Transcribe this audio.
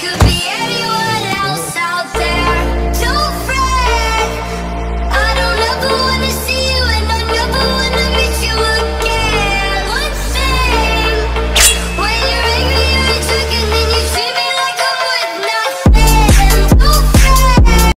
could be